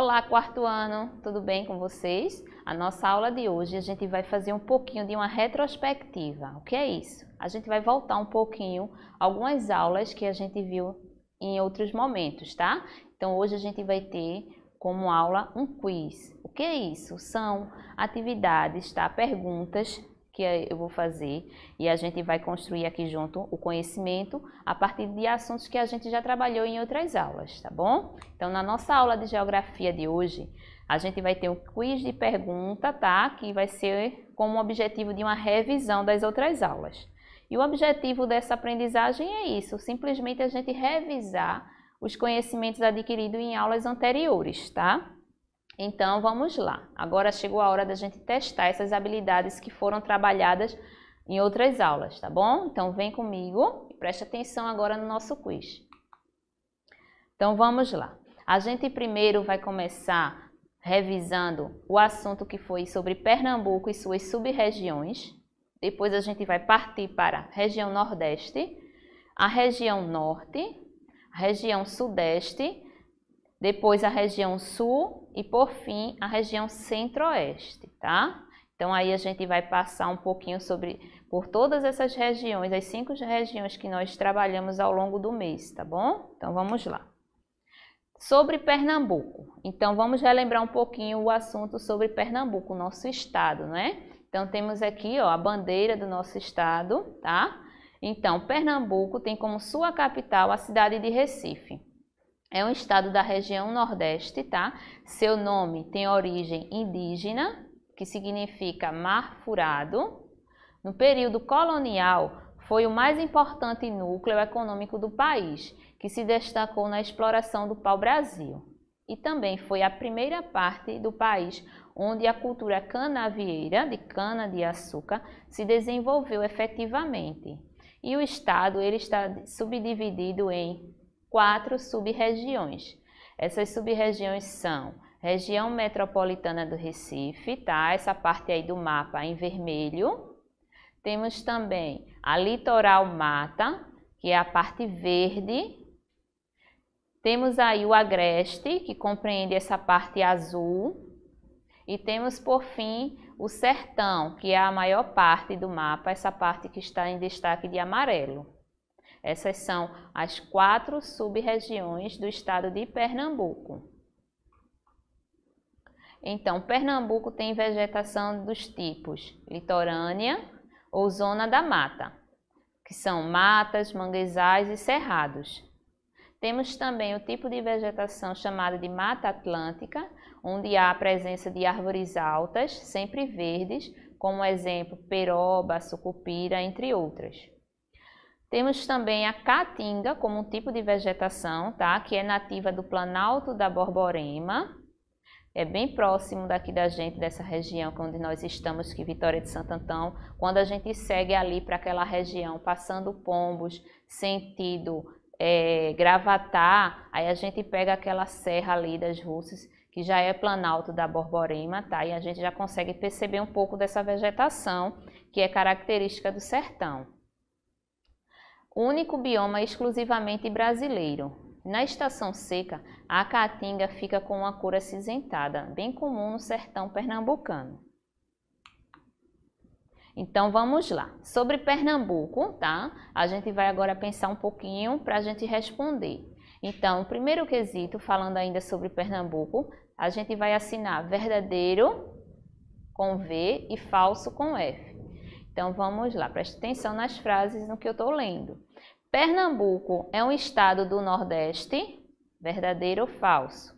Olá, quarto ano, tudo bem com vocês? A nossa aula de hoje a gente vai fazer um pouquinho de uma retrospectiva. O que é isso? A gente vai voltar um pouquinho algumas aulas que a gente viu em outros momentos, tá? Então hoje a gente vai ter como aula um quiz. O que é isso? São atividades, tá? Perguntas que eu vou fazer e a gente vai construir aqui junto o conhecimento a partir de assuntos que a gente já trabalhou em outras aulas, tá bom? Então, na nossa aula de geografia de hoje, a gente vai ter um quiz de pergunta, tá? Que vai ser como objetivo de uma revisão das outras aulas. E o objetivo dessa aprendizagem é isso, simplesmente a gente revisar os conhecimentos adquiridos em aulas anteriores, tá? Então, vamos lá. Agora chegou a hora da gente testar essas habilidades que foram trabalhadas em outras aulas, tá bom? Então, vem comigo e preste atenção agora no nosso quiz. Então, vamos lá. A gente primeiro vai começar revisando o assunto que foi sobre Pernambuco e suas sub-regiões. Depois a gente vai partir para a região Nordeste, a região Norte, a região Sudeste, depois a região Sul e por fim a região Centro-Oeste, tá? Então aí a gente vai passar um pouquinho sobre por todas essas regiões, as cinco regiões que nós trabalhamos ao longo do mês, tá bom? Então vamos lá. Sobre Pernambuco. Então vamos relembrar um pouquinho o assunto sobre Pernambuco, nosso estado, né? Então temos aqui, ó, a bandeira do nosso estado, tá? Então, Pernambuco tem como sua capital a cidade de Recife. É um estado da região Nordeste, tá? Seu nome tem origem indígena, que significa mar furado. No período colonial, foi o mais importante núcleo econômico do país, que se destacou na exploração do pau-brasil. E também foi a primeira parte do país onde a cultura canavieira, de cana-de-açúcar, se desenvolveu efetivamente. E o estado ele está subdividido em quatro sub-regiões. Essas sub-regiões são região metropolitana do Recife, tá? Essa parte aí do mapa em vermelho. Temos também a litoral mata, que é a parte verde. Temos aí o agreste, que compreende essa parte azul. E temos, por fim, o sertão, que é a maior parte do mapa, essa parte que está em destaque de amarelo. Essas são as quatro sub-regiões do estado de Pernambuco. Então, Pernambuco tem vegetação dos tipos litorânea ou zona da mata, que são matas, manguezais e cerrados. Temos também o tipo de vegetação chamada de mata atlântica, onde há a presença de árvores altas, sempre verdes, como exemplo peroba, sucupira, entre outras. Temos também a caatinga como um tipo de vegetação, tá? que é nativa do Planalto da Borborema. É bem próximo daqui da gente, dessa região onde nós estamos, que Vitória de Santo Antão. Quando a gente segue ali para aquela região, passando Pombos, sentido é, Gravatar, aí a gente pega aquela serra ali das Russas, que já é Planalto da Borborema, tá? E a gente já consegue perceber um pouco dessa vegetação que é característica do sertão único bioma exclusivamente brasileiro. Na estação seca, a caatinga fica com uma cor acinzentada, bem comum no sertão pernambucano. Então vamos lá. Sobre Pernambuco, tá? A gente vai agora pensar um pouquinho para a gente responder. Então, primeiro quesito, falando ainda sobre Pernambuco, a gente vai assinar verdadeiro com V e falso com F. Então vamos lá, preste atenção nas frases no que eu estou lendo. Pernambuco é um estado do Nordeste? Verdadeiro ou falso?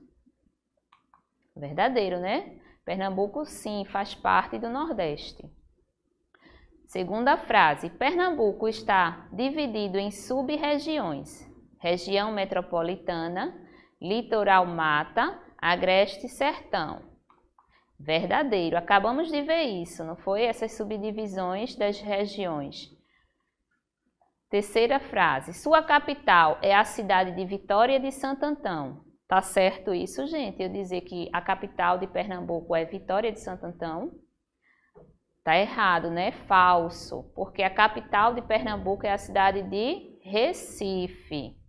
Verdadeiro, né? Pernambuco, sim, faz parte do Nordeste. Segunda frase: Pernambuco está dividido em sub-regiões: região metropolitana, litoral mata, agreste sertão. Verdadeiro. Acabamos de ver isso, não foi? Essas subdivisões das regiões. Terceira frase. Sua capital é a cidade de Vitória de Santo Antão. Tá certo isso, gente? Eu dizer que a capital de Pernambuco é Vitória de Santo Antão? Tá errado, né? Falso, porque a capital de Pernambuco é a cidade de Recife.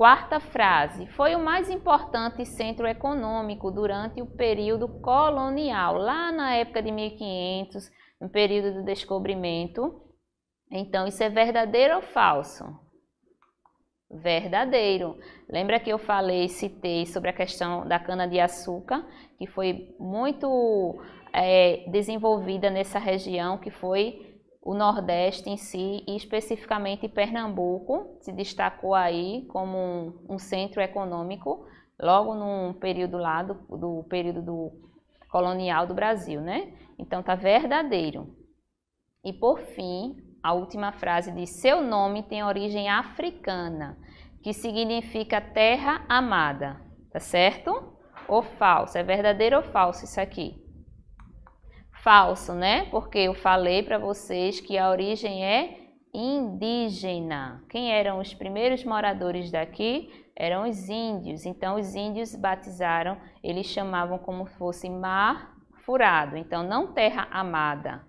Quarta frase. Foi o mais importante centro econômico durante o período colonial, lá na época de 1500, no período do descobrimento. Então, isso é verdadeiro ou falso? Verdadeiro. Lembra que eu falei, citei sobre a questão da cana-de-açúcar, que foi muito é, desenvolvida nessa região, que foi o Nordeste em si e especificamente Pernambuco se destacou aí como um, um centro econômico logo num período lá do, do período do colonial do Brasil, né? Então tá verdadeiro. E por fim, a última frase diz: seu nome tem origem africana, que significa terra amada, tá certo? Ou falso? É verdadeiro ou falso isso aqui? Falso, né? Porque eu falei para vocês que a origem é indígena. Quem eram os primeiros moradores daqui? Eram os índios. Então, os índios batizaram, eles chamavam como fosse mar furado. Então, não terra amada.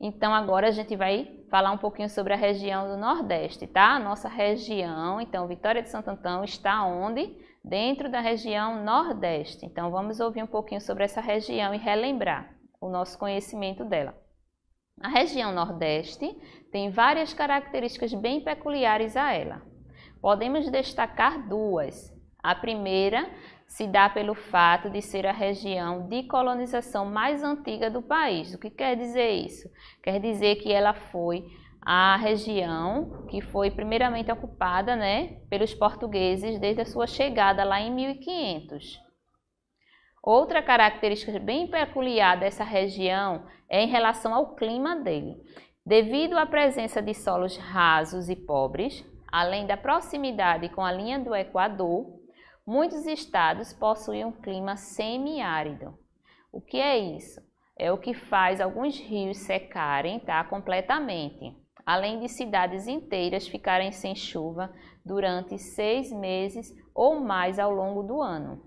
Então, agora a gente vai falar um pouquinho sobre a região do Nordeste, tá? Nossa região, então, Vitória de Santo Antão está onde? Dentro da região Nordeste. Então, vamos ouvir um pouquinho sobre essa região e relembrar o nosso conhecimento dela. A região Nordeste tem várias características bem peculiares a ela. Podemos destacar duas. A primeira se dá pelo fato de ser a região de colonização mais antiga do país. O que quer dizer isso? Quer dizer que ela foi a região que foi primeiramente ocupada né, pelos portugueses desde a sua chegada lá em 1500. Outra característica bem peculiar dessa região é em relação ao clima dele. Devido à presença de solos rasos e pobres, além da proximidade com a linha do Equador, muitos estados possuem um clima semiárido. O que é isso? É o que faz alguns rios secarem tá, completamente além de cidades inteiras ficarem sem chuva durante seis meses ou mais ao longo do ano.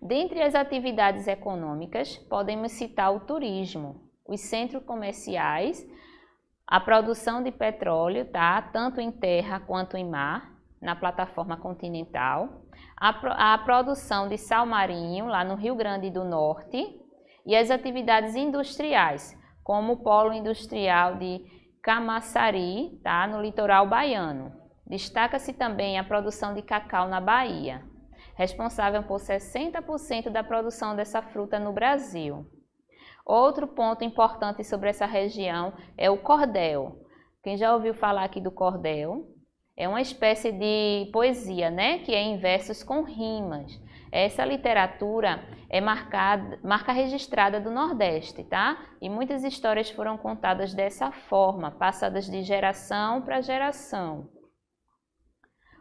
Dentre as atividades econômicas, podemos citar o turismo, os centros comerciais, a produção de petróleo, tá? tanto em terra quanto em mar, na plataforma continental, a, a produção de sal marinho, lá no Rio Grande do Norte, e as atividades industriais, como o polo industrial de Camaçari, tá? no litoral baiano. Destaca-se também a produção de cacau na Bahia, responsável por 60% da produção dessa fruta no Brasil. Outro ponto importante sobre essa região é o cordel. Quem já ouviu falar aqui do cordel? É uma espécie de poesia, né? Que é em versos com rimas. Essa literatura é marcada, marca registrada do Nordeste, tá? E muitas histórias foram contadas dessa forma, passadas de geração para geração.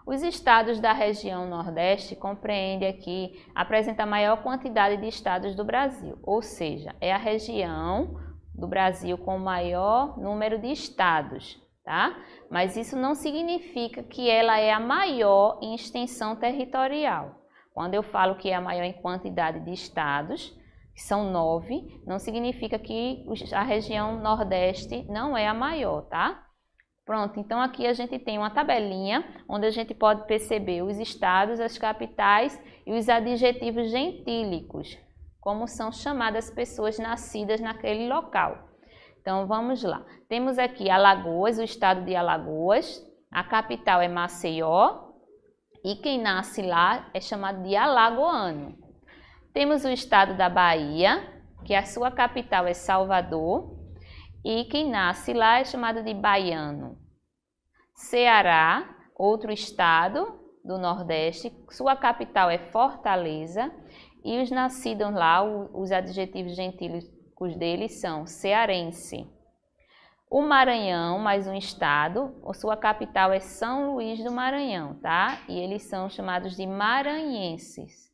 Os estados da região Nordeste compreendem aqui, apresenta a maior quantidade de estados do Brasil, ou seja, é a região do Brasil com o maior número de estados, tá? Mas isso não significa que ela é a maior em extensão territorial. Quando eu falo que é a maior em quantidade de estados, que são nove, não significa que a região Nordeste não é a maior, tá? Pronto, então aqui a gente tem uma tabelinha onde a gente pode perceber os estados, as capitais e os adjetivos gentílicos, como são chamadas pessoas nascidas naquele local. Então vamos lá. Temos aqui Alagoas, o estado de Alagoas, a capital é Maceió, e quem nasce lá é chamado de alagoano. Temos o estado da Bahia, que a sua capital é Salvador, e quem nasce lá é chamado de baiano. Ceará, outro estado do Nordeste, sua capital é Fortaleza, e os nascidos lá, os adjetivos gentílicos deles são cearense. O Maranhão, mais um estado, sua capital é São Luís do Maranhão, tá? E eles são chamados de maranhenses.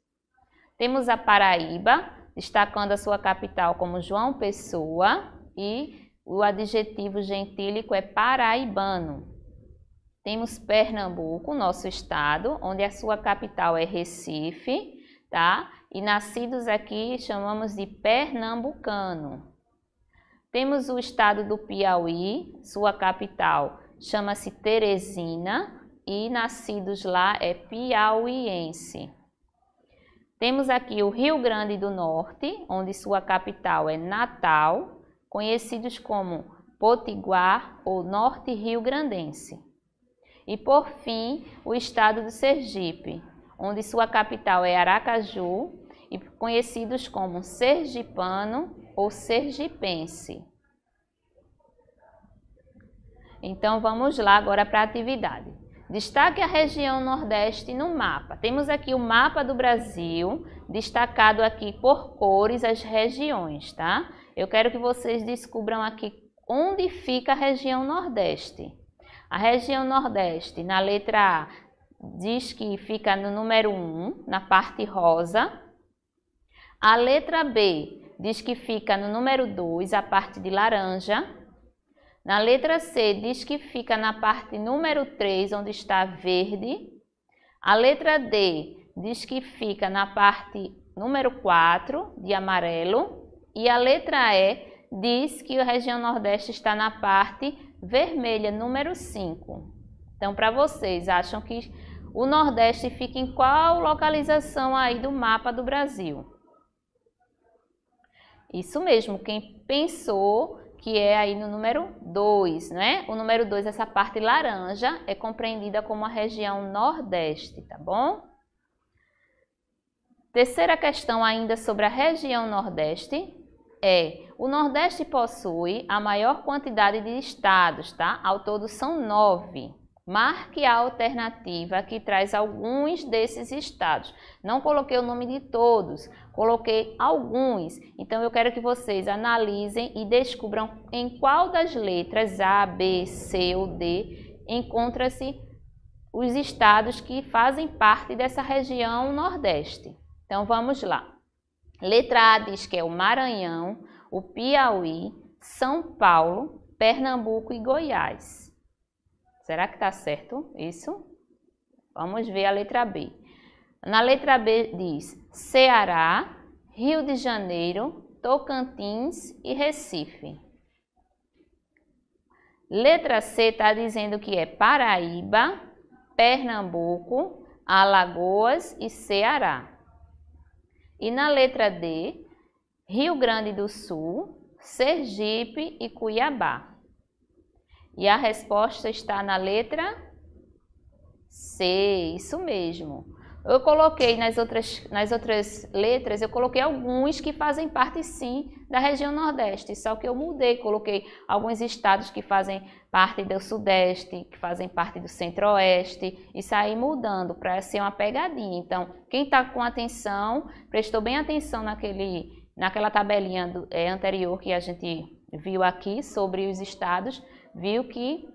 Temos a Paraíba, destacando a sua capital como João Pessoa e o adjetivo gentílico é paraibano. Temos Pernambuco, nosso estado, onde a sua capital é Recife, tá? E nascidos aqui chamamos de pernambucano. Temos o estado do Piauí, sua capital chama-se Teresina e nascidos lá é piauiense. Temos aqui o Rio Grande do Norte, onde sua capital é Natal, conhecidos como Potiguar ou Norte Rio Grandense. E por fim, o estado do Sergipe, onde sua capital é Aracaju e conhecidos como Sergipano ou Sergipense. Então vamos lá agora para a atividade. Destaque a região Nordeste no mapa. Temos aqui o mapa do Brasil, destacado aqui por cores as regiões, tá? Eu quero que vocês descubram aqui onde fica a região Nordeste. A região Nordeste, na letra A, diz que fica no número 1, na parte rosa. A letra B diz que fica no número 2, a parte de laranja. Na letra C, diz que fica na parte número 3, onde está verde. A letra D diz que fica na parte número 4, de amarelo. E a letra E diz que a região Nordeste está na parte vermelha, número 5. Então, para vocês, acham que o Nordeste fica em qual localização aí do mapa do Brasil? Isso mesmo, quem pensou que é aí no número 2, né? O número 2, essa parte laranja, é compreendida como a região Nordeste, tá bom? Terceira questão ainda sobre a região Nordeste é, o Nordeste possui a maior quantidade de estados, tá? Ao todo são nove. Marque a alternativa que traz alguns desses estados. Não coloquei o nome de todos, coloquei alguns. Então eu quero que vocês analisem e descubram em qual das letras A, B, C ou D encontra-se os estados que fazem parte dessa região Nordeste. Então vamos lá. Letra A diz que é o Maranhão, o Piauí, São Paulo, Pernambuco e Goiás. Será que está certo isso? Vamos ver a letra B. Na letra B diz Ceará, Rio de Janeiro, Tocantins e Recife. Letra C está dizendo que é Paraíba, Pernambuco, Alagoas e Ceará. E na letra D, Rio Grande do Sul, Sergipe e Cuiabá. E a resposta está na letra C, isso mesmo. Eu coloquei nas outras, nas outras letras, eu coloquei alguns que fazem parte sim da região Nordeste, só que eu mudei, coloquei alguns estados que fazem parte do Sudeste, que fazem parte do Centro-Oeste, e saí mudando para ser uma pegadinha. Então, quem está com atenção, prestou bem atenção naquele, naquela tabelinha do, é, anterior que a gente viu aqui sobre os estados, viu que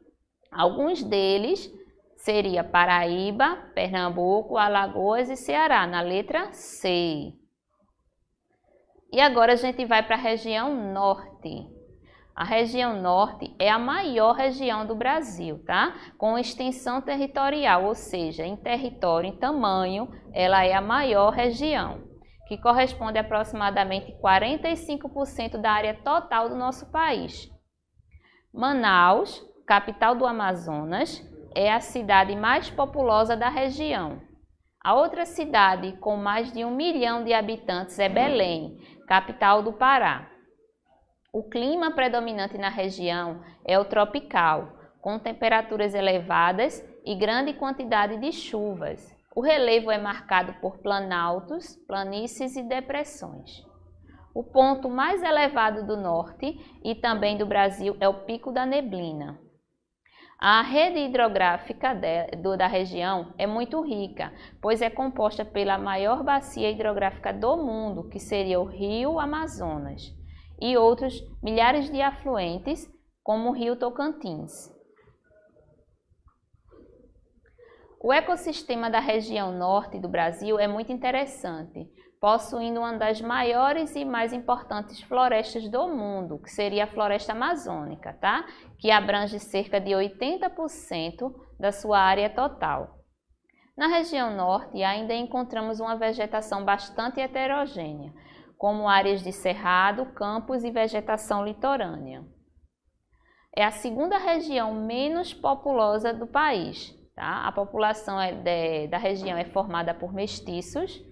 alguns deles seria Paraíba, Pernambuco, Alagoas e Ceará, na letra C. E agora a gente vai para a região norte. A região norte é a maior região do Brasil, tá? Com extensão territorial, ou seja, em território, em tamanho, ela é a maior região, que corresponde a aproximadamente 45% da área total do nosso país. Manaus, capital do Amazonas, é a cidade mais populosa da região. A outra cidade com mais de um milhão de habitantes é Belém, capital do Pará. O clima predominante na região é o tropical, com temperaturas elevadas e grande quantidade de chuvas. O relevo é marcado por planaltos, planícies e depressões. O ponto mais elevado do norte e também do Brasil é o Pico da Neblina. A rede hidrográfica de, do, da região é muito rica, pois é composta pela maior bacia hidrográfica do mundo, que seria o Rio Amazonas, e outros milhares de afluentes, como o Rio Tocantins. O ecossistema da região norte do Brasil é muito interessante, possuindo uma das maiores e mais importantes florestas do mundo, que seria a floresta amazônica, tá? que abrange cerca de 80% da sua área total. Na região norte ainda encontramos uma vegetação bastante heterogênea, como áreas de cerrado, campos e vegetação litorânea. é a segunda região menos populosa do país. Tá? A população é de, da região é formada por mestiços,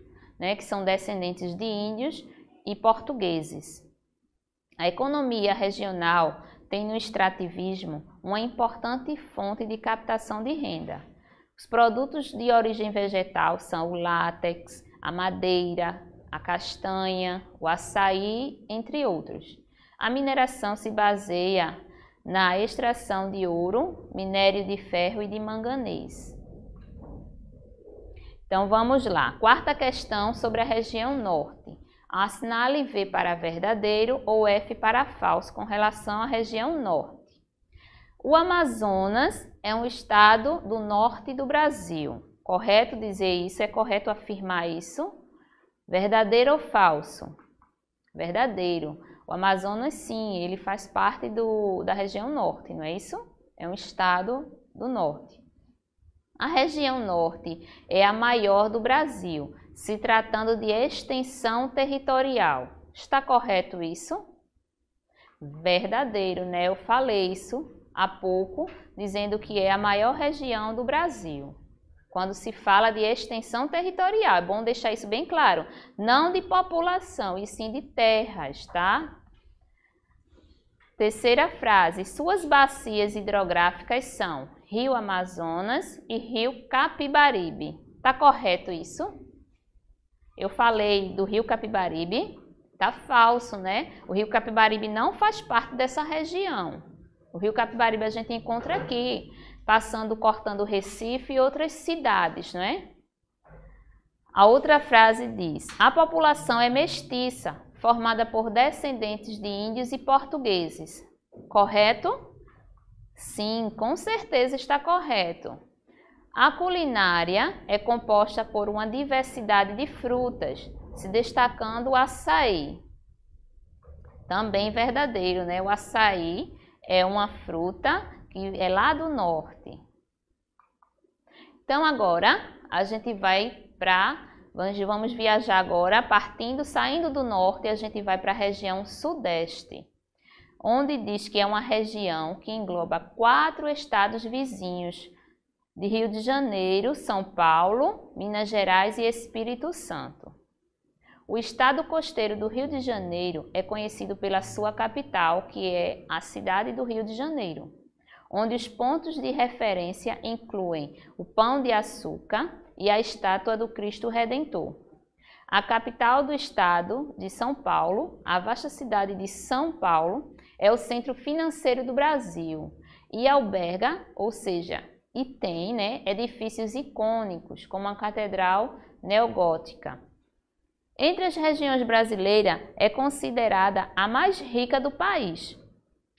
né, que são descendentes de índios e portugueses. A economia regional tem no extrativismo uma importante fonte de captação de renda. Os produtos de origem vegetal são o látex, a madeira, a castanha, o açaí, entre outros. A mineração se baseia na extração de ouro, minério de ferro e de manganês. Então vamos lá. Quarta questão sobre a região norte. Assinale V para verdadeiro ou F para falso com relação à região norte. O Amazonas é um estado do norte do Brasil. Correto dizer isso? É correto afirmar isso? Verdadeiro ou falso? Verdadeiro. O Amazonas, sim, ele faz parte do, da região norte, não é isso? É um estado do norte. A região norte é a maior do Brasil, se tratando de extensão territorial. Está correto isso? Verdadeiro, né? Eu falei isso há pouco, dizendo que é a maior região do Brasil. Quando se fala de extensão territorial, é bom deixar isso bem claro. Não de população, e sim de terras, tá? Terceira frase: suas bacias hidrográficas são Rio Amazonas e Rio Capibaribe. Tá correto isso? Eu falei do Rio Capibaribe, tá falso, né? O Rio Capibaribe não faz parte dessa região. O Rio Capibaribe a gente encontra aqui, passando, cortando Recife e outras cidades, não é? A outra frase diz: a população é mestiça, formada por descendentes de índios e portugueses. Correto? Sim, com certeza está correto. A culinária é composta por uma diversidade de frutas, se destacando o açaí. Também verdadeiro, né? O açaí é uma fruta que é lá do norte. Então agora a gente vai para Vamos viajar agora, partindo, saindo do norte, a gente vai para a região sudeste, onde diz que é uma região que engloba quatro estados vizinhos, de Rio de Janeiro, São Paulo, Minas Gerais e Espírito Santo. O estado costeiro do Rio de Janeiro é conhecido pela sua capital, que é a cidade do Rio de Janeiro, onde os pontos de referência incluem o Pão de Açúcar, e a estátua do Cristo Redentor. A capital do estado de São Paulo, a vasta cidade de São Paulo, é o centro financeiro do Brasil e alberga, ou seja, e tem né, edifícios icônicos, como a Catedral Neogótica. Entre as regiões brasileiras, é considerada a mais rica do país.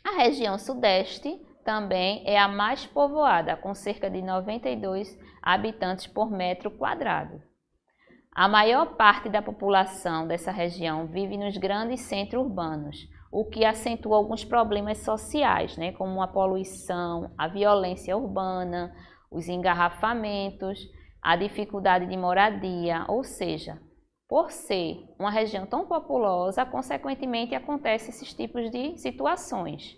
A região Sudeste também é a mais povoada, com cerca de 92 habitantes por metro quadrado. A maior parte da população dessa região vive nos grandes centros urbanos, o que acentua alguns problemas sociais, né, como a poluição, a violência urbana, os engarrafamentos, a dificuldade de moradia, ou seja, por ser uma região tão populosa, consequentemente acontecem esses tipos de situações.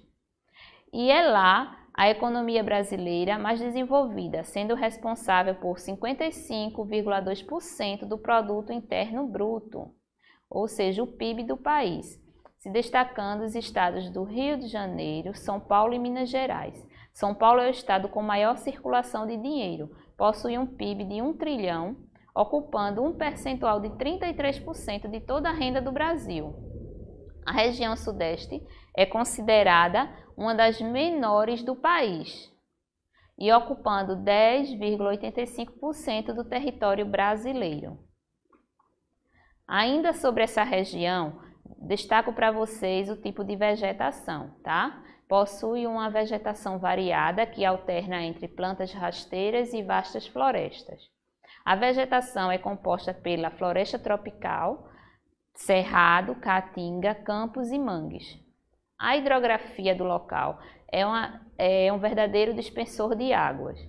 E é lá a economia brasileira mais desenvolvida, sendo responsável por 55,2% do produto interno bruto, ou seja, o PIB do país, se destacando os estados do Rio de Janeiro, São Paulo e Minas Gerais. São Paulo é o estado com maior circulação de dinheiro, possui um PIB de 1 trilhão, ocupando um percentual de 33% de toda a renda do Brasil. A região Sudeste é considerada uma das menores do país e ocupando 10,85% do território brasileiro. Ainda sobre essa região, destaco para vocês o tipo de vegetação, tá? Possui uma vegetação variada que alterna entre plantas rasteiras e vastas florestas. A vegetação é composta pela floresta tropical, cerrado, caatinga, campos e mangues. A hidrografia do local é, uma, é um verdadeiro dispensor de águas.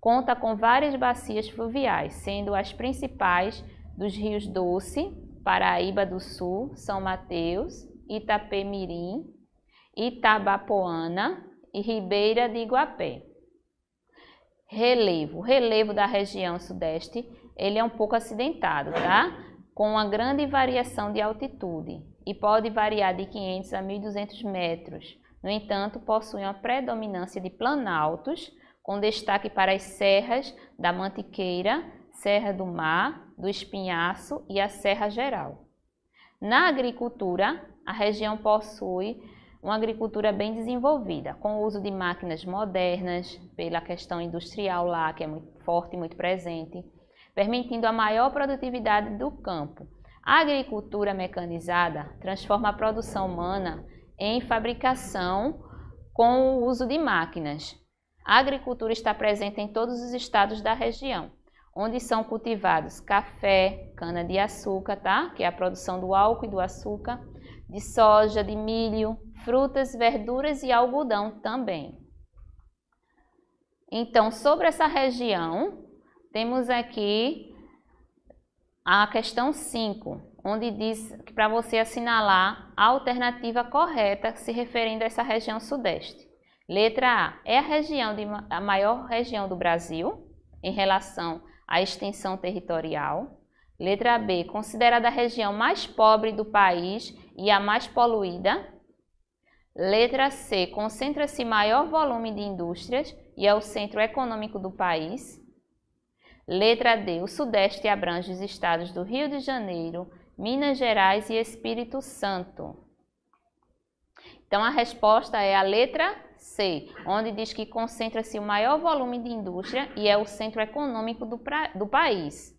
Conta com várias bacias fluviais, sendo as principais dos rios Doce, Paraíba do Sul, São Mateus, Itapemirim, Itabapoana e Ribeira de Iguapé. Relevo. O relevo da região sudeste, ele é um pouco acidentado, tá? Com uma grande variação de altitude e pode variar de 500 a 1.200 metros. No entanto, possui uma predominância de planaltos, com destaque para as serras da Mantiqueira, Serra do Mar, do Espinhaço e a Serra Geral. Na agricultura, a região possui uma agricultura bem desenvolvida, com o uso de máquinas modernas, pela questão industrial lá, que é muito forte e muito presente, permitindo a maior produtividade do campo. A agricultura mecanizada transforma a produção humana em fabricação com o uso de máquinas. A agricultura está presente em todos os estados da região, onde são cultivados café, cana-de-açúcar, tá? que é a produção do álcool e do açúcar, de soja, de milho, frutas, verduras e algodão também. Então, sobre essa região, temos aqui a questão 5, onde diz que para você assinalar a alternativa correta se referindo a essa região sudeste. Letra A é a região de, a maior região do Brasil em relação à extensão territorial. Letra B, considerada a região mais pobre do país e a mais poluída. Letra C, concentra-se maior volume de indústrias e é o centro econômico do país. Letra D, o Sudeste abrange os estados do Rio de Janeiro, Minas Gerais e Espírito Santo. Então a resposta é a letra C, onde diz que concentra-se o maior volume de indústria e é o centro econômico do, pra, do país.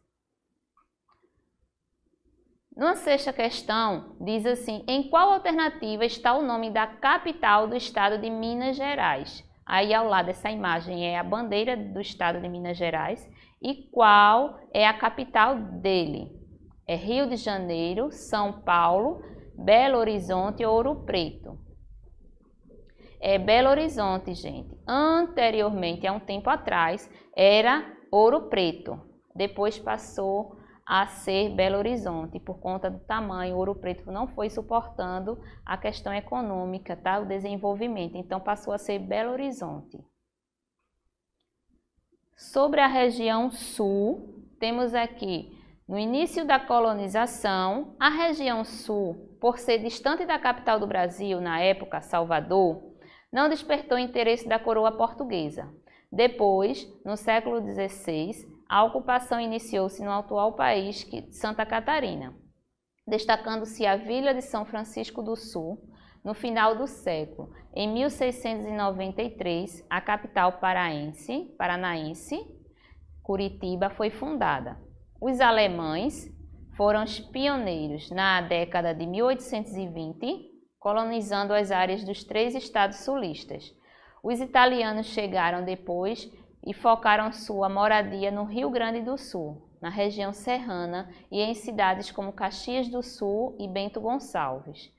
Na sexta questão, diz assim: em qual alternativa está o nome da capital do estado de Minas Gerais? Aí ao lado dessa imagem é a bandeira do estado de Minas Gerais e qual é a capital dele? é Rio de Janeiro, São Paulo, Belo Horizonte e Ouro Preto. É Belo Horizonte, gente. Anteriormente, há um tempo atrás, era Ouro Preto. Depois passou a ser Belo Horizonte, por conta do tamanho, Ouro Preto não foi suportando a questão econômica, tá? o desenvolvimento, então passou a ser Belo Horizonte. Sobre a região sul, temos aqui no início da colonização, a região sul, por ser distante da capital do Brasil, na época, Salvador, não despertou interesse da coroa portuguesa. Depois, no século XVI, a ocupação iniciou-se no atual país Santa Catarina, destacando-se a Vila de São Francisco do Sul, no final do século. Em 1693, a capital paraense, paranaense, Curitiba, foi fundada. Os alemães foram os pioneiros na década de 1820, colonizando as áreas dos três estados sulistas. Os italianos chegaram depois e focaram sua moradia no Rio Grande do Sul, na região serrana e em cidades como Caxias do Sul e Bento Gonçalves.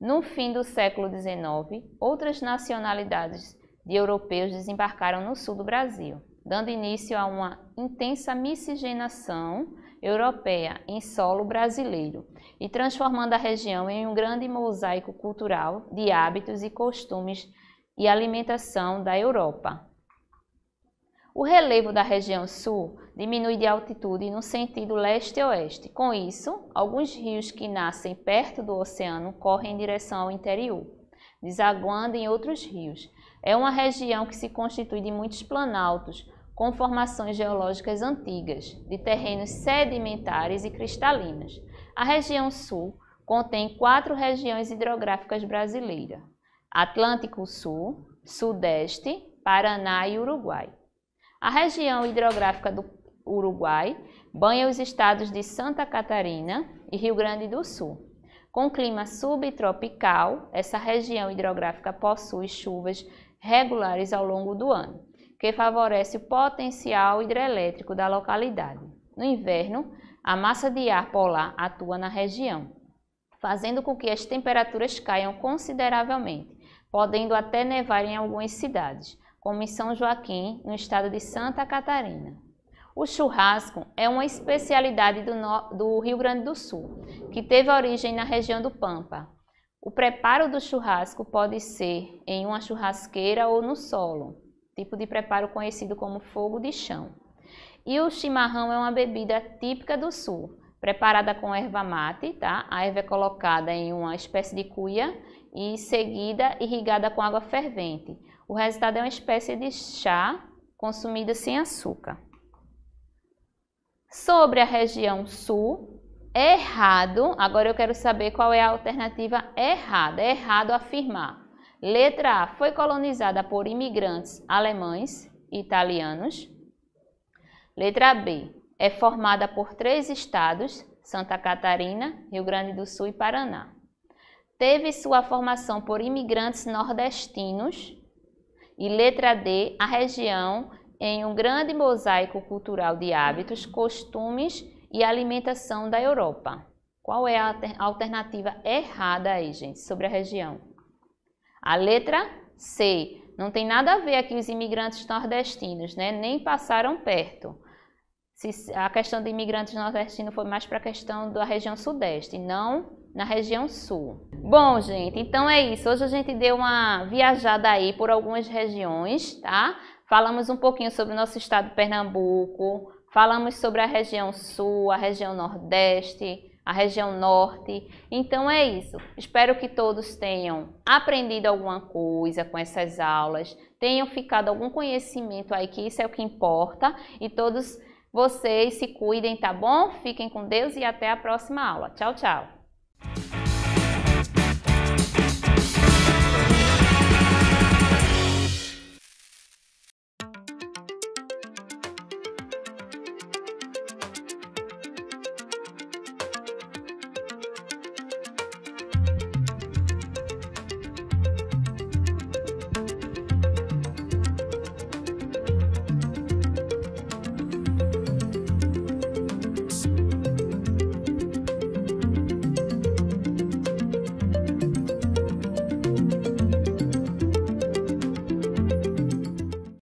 No fim do século XIX, outras nacionalidades de europeus desembarcaram no sul do Brasil dando início a uma intensa miscigenação europeia em solo brasileiro e transformando a região em um grande mosaico cultural de hábitos e costumes e alimentação da Europa. O relevo da região sul diminui de altitude no sentido leste-oeste. Com isso, alguns rios que nascem perto do oceano correm em direção ao interior, desaguando em outros rios. É uma região que se constitui de muitos planaltos, com formações geológicas antigas, de terrenos sedimentares e cristalinos. A região sul contém quatro regiões hidrográficas brasileiras: Atlântico Sul, Sudeste, Paraná e Uruguai. A região hidrográfica do Uruguai banha os estados de Santa Catarina e Rio Grande do Sul. Com clima subtropical, essa região hidrográfica possui chuvas regulares ao longo do ano que favorece o potencial hidrelétrico da localidade. No inverno, a massa de ar polar atua na região, fazendo com que as temperaturas caiam consideravelmente, podendo até nevar em algumas cidades, como em São Joaquim, no estado de Santa Catarina. O churrasco é uma especialidade do, no... do Rio Grande do Sul, que teve origem na região do Pampa, O preparo do churrasco pode ser em uma churrasqueira ou no solo, tipo de preparo conhecido como fogo de chão. E o chimarrão é uma bebida típica do sul, preparada com erva mate, tá? A erva é colocada em uma espécie de cuia e seguida irrigada com água fervente. O resultado é uma espécie de chá consumida sem açúcar. Sobre a região sul, errado, agora eu quero saber qual é a alternativa errada. É errado afirmar. Letra A, foi colonizada por imigrantes alemães e italianos. Letra B. É formada por três estados, Santa Catarina, Rio Grande do Sul e Paraná. Teve sua formação por imigrantes nordestinos. E letra D, a região em um grande mosaico cultural de hábitos, costumes e alimentação da Europa. Qual é a alternativa errada aí, gente, sobre a região? A letra C. Não tem nada a ver aqui os imigrantes nordestinos, né? Nem passaram perto. Se a questão de imigrantes nordestinos foi mais para a questão da região sudeste, não na região sul. Bom, gente, então é isso. Hoje a gente deu uma viajada aí por algumas regiões, tá? Falamos um pouquinho sobre o nosso estado de Pernambuco, falamos sobre a região sul, a região nordeste, a região norte. Então é isso. Espero que todos tenham aprendido alguma coisa com essas aulas, tenham ficado algum conhecimento aí, que isso é o que importa, e todos vocês se cuidem, tá bom? Fiquem com Deus e até a próxima aula. Tchau, tchau!